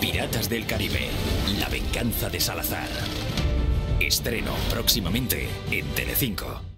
Piratas del Caribe. La venganza de Salazar. Estreno próximamente en Telecinco.